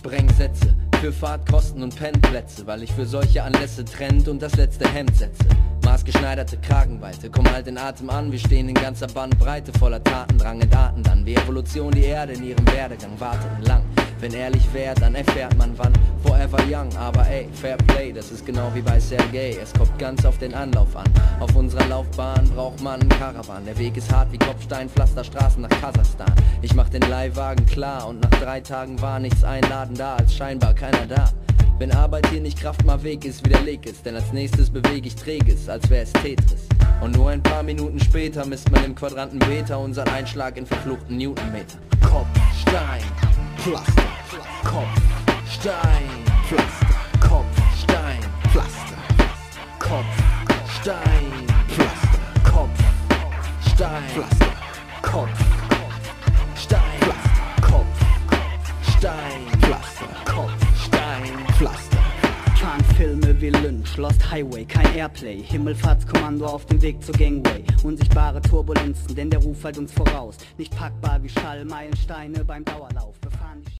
Sprengsätze für Fahrtkosten und Pennplätze, weil ich für solche Anlässe Trend und das letzte Hemd setze. Maßgeschneiderte Kragenweite, komm halt den Atem an, wir stehen in ganzer Bandbreite voller Tatendrang in Daten dann, wie Evolution die Erde in ihrem Werdegang wartet lang. Wenn ehrlich wär, dann erfährt man wann. Forever young, aber ey, Fair Play, das ist genau wie bei Sergei. Es kommt ganz auf den Anlauf an. Auf unserer Laufbahn braucht man einen Karawan Der Weg ist hart wie Kopfstein, Pflasterstraßen nach Kasachstan. Ich mach den Leihwagen klar und nach drei Tagen war nichts einladender als scheinbar keiner da. Wenn Arbeit hier nicht Kraft mal Weg ist, widerleg es, denn als nächstes bewege ich träges, als wäre es Tetris. Und nur ein paar Minuten später misst man im Quadranten Beta unseren Einschlag in verfluchten Newtonmeter. Kopf, Stein, Pflaster, Kopf, Stein, Pflaster, Kopf, Stein, Pflaster, Kopf, Stein, Pflaster, Kopf, Stein, Pflaster, Kopf, Stein, Pflaster, Kopf, Stein, Pflaster, Kopf, Stein, Pflaster. Filme wie Lynch, Lost Highway, kein Airplay, Himmelfahrtskommando auf dem Weg zur Gangway, unsichtbare Turbulenzen, denn der Ruf halt uns voraus, nicht packbar wie Schall, Meilensteine beim Dauerlauf.